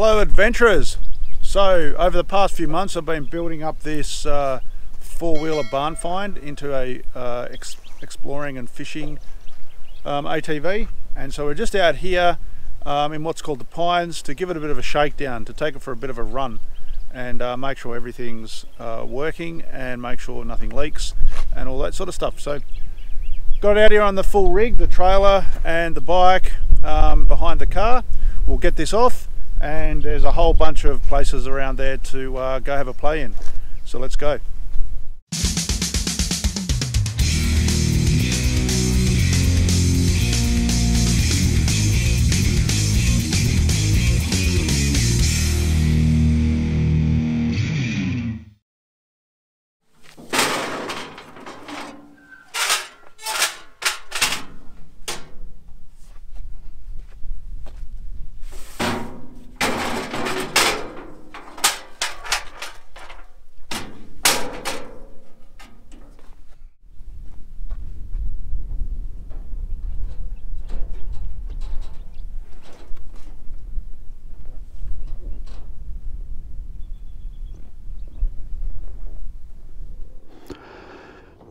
Hello adventurers! So over the past few months I've been building up this uh, four-wheeler barn find into a uh, ex exploring and fishing um, ATV and so we're just out here um, in what's called the Pines to give it a bit of a shakedown, to take it for a bit of a run and uh, make sure everything's uh, working and make sure nothing leaks and all that sort of stuff. So got out here on the full rig, the trailer and the bike um, behind the car. We'll get this off and there's a whole bunch of places around there to uh, go have a play in. So let's go.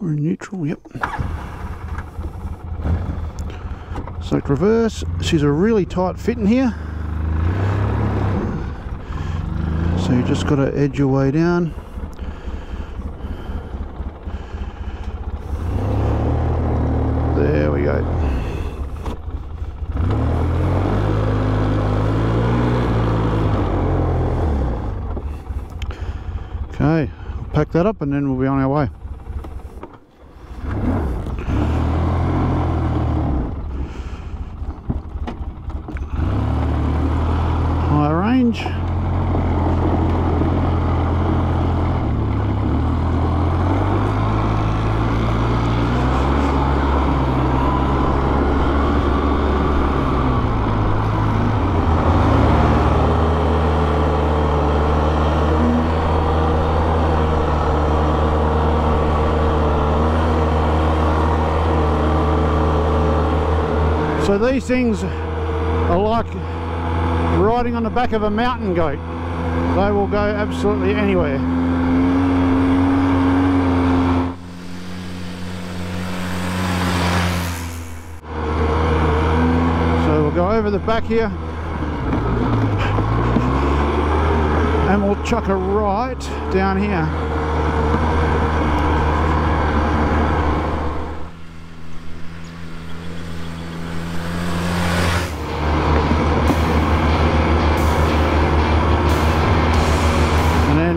We're in neutral, yep. So reverse, she's a really tight fit in here. So you just got to edge your way down. There we go. Okay, pack that up and then we'll be on our way. Range. So these things riding on the back of a mountain goat. They will go absolutely anywhere. So we'll go over the back here and we'll chuck a right down here.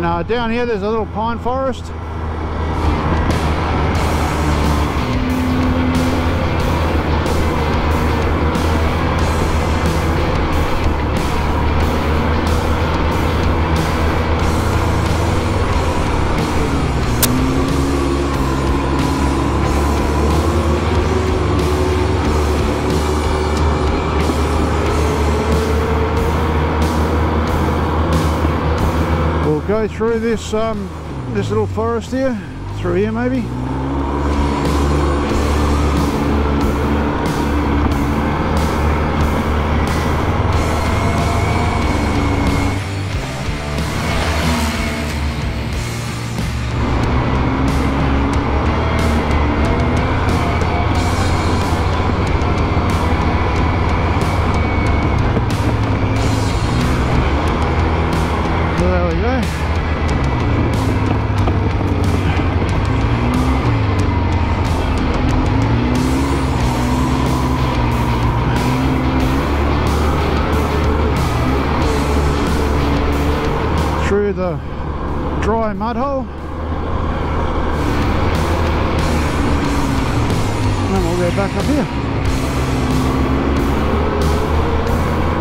Uh, down here there's a little pine forest through this um, this little forest here, through here maybe. Dry mud hole. And we'll go back up here.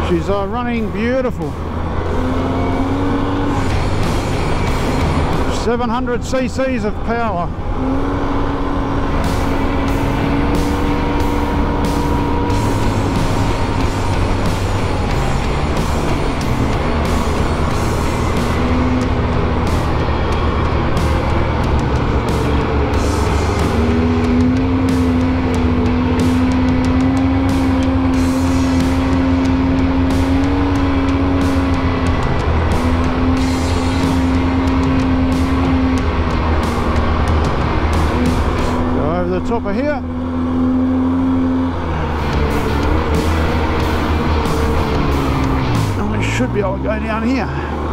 She's uh, running beautiful. 700 cc's of power. Dropper here. And we should be able to go down here.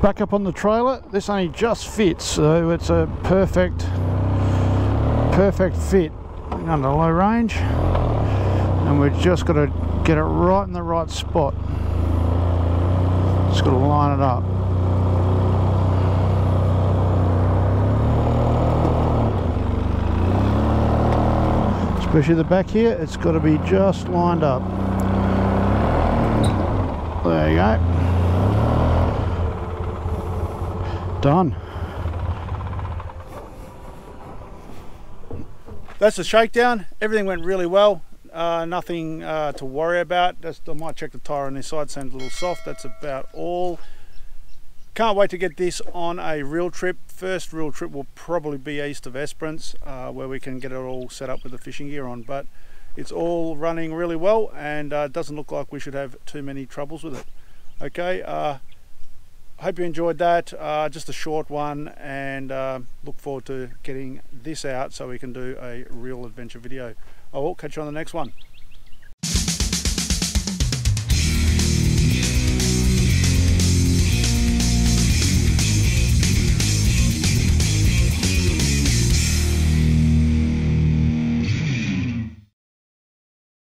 Back up on the trailer. This only just fits so it's a perfect perfect fit under low range. And we've just got to get it right in the right spot. Just got to line it up. Especially the back here it's got to be just lined up. There you go done. That's the shakedown. Everything went really well. Uh, nothing uh, to worry about. Just I might check the tyre on this side, sounds a little soft. That's about all. Can't wait to get this on a real trip. First real trip will probably be east of Esperance, uh, where we can get it all set up with the fishing gear on. But it's all running really well, and uh, doesn't look like we should have too many troubles with it. Okay, uh, hope you enjoyed that. Uh, just a short one and uh, look forward to getting this out so we can do a real adventure video. I will catch you on the next one.